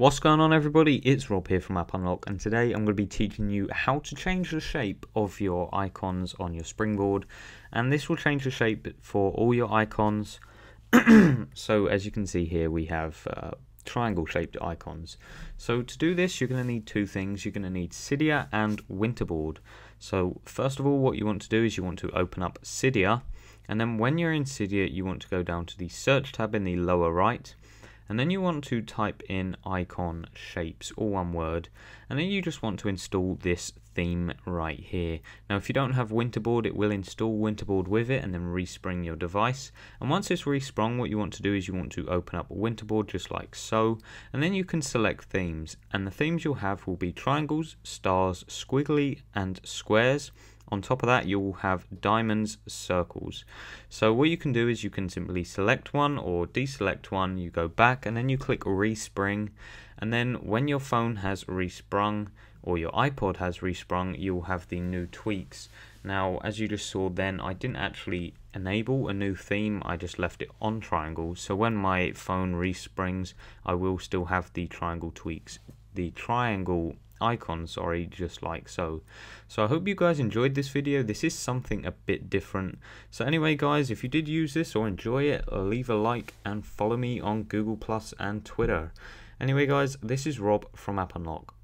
What's going on everybody? It's Rob here from App Unlock and today I'm going to be teaching you how to change the shape of your icons on your springboard and this will change the shape for all your icons. so as you can see here we have uh, triangle shaped icons. So to do this you're going to need two things. You're going to need Cydia and Winterboard. So first of all what you want to do is you want to open up Cydia and then when you're in Cydia you want to go down to the search tab in the lower right and then you want to type in icon shapes all one word and then you just want to install this theme right here. Now if you don't have winterboard it will install winterboard with it and then respring your device. And once it's resprung what you want to do is you want to open up winterboard just like so and then you can select themes. And the themes you'll have will be triangles stars squiggly and squares on top of that, you'll have diamonds, circles. So what you can do is you can simply select one or deselect one, you go back and then you click respring. And then when your phone has resprung or your iPod has resprung, you'll have the new tweaks. Now, as you just saw then, I didn't actually enable a new theme, I just left it on triangles. So when my phone resprings, I will still have the triangle tweaks. The triangle icon sorry just like so. So I hope you guys enjoyed this video. This is something a bit different. So anyway guys if you did use this or enjoy it leave a like and follow me on Google Plus and Twitter. Anyway guys this is Rob from App Unlock